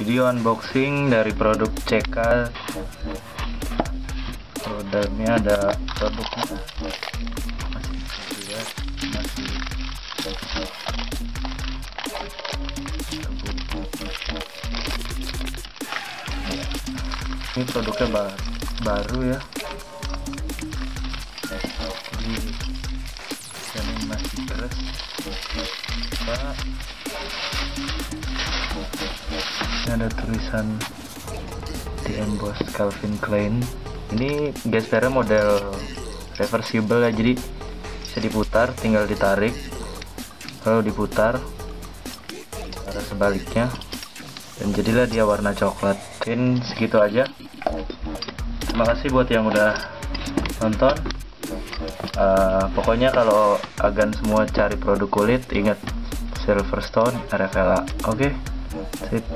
video unboxing dari produk CK produknya ada produknya. Masih ini produknya ba baru ya. Ini masih Pak. Ada tulisan di emboss Calvin Klein. Ini gespernya model reversible ya jadi bisa diputar tinggal ditarik. Lalu diputar arah sebaliknya. Dan jadilah dia warna coklat. Mungkin segitu aja. Terima kasih buat yang udah nonton. Uh, pokoknya kalau agan semua cari produk kulit ingat Silverstone RFLA oke? okay? 됐다.